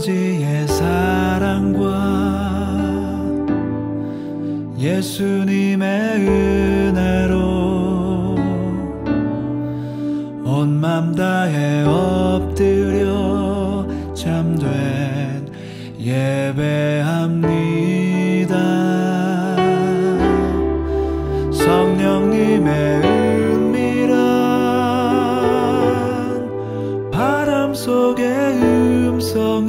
아버지의 사랑과 예수님의 은혜로 온 맘 다해 엎드려 잠된 예배합니다. 성령님의 은밀한 바람 속에 음성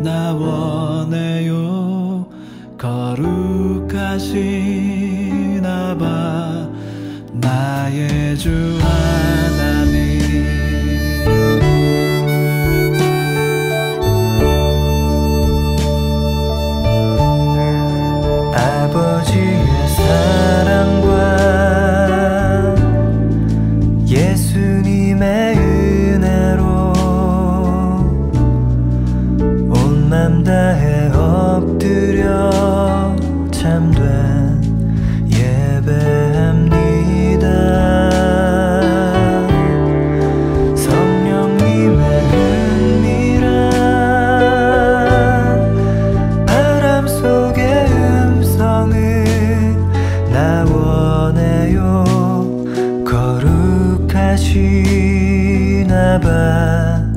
나 원해요. 거룩하신 아바 나의 주 하나님 가시나 봐.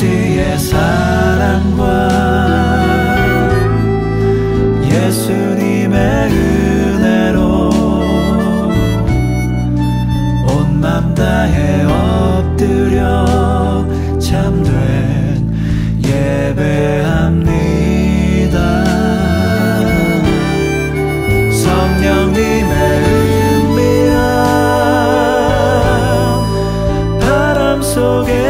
아버지의 사랑과 예수님의 은혜로 온 맘 다해 엎드려 참된 예배합니다. 성령님의 은미와 바람 속에